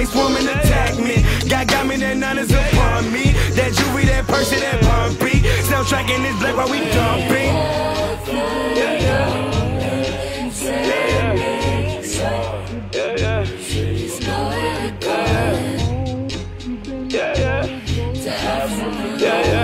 they swarm attack me. God got me, that nine is upon me. That jewelry, that purse, that Pompey. tracking this black while we dumping. Yeah, yeah. Yeah, yeah.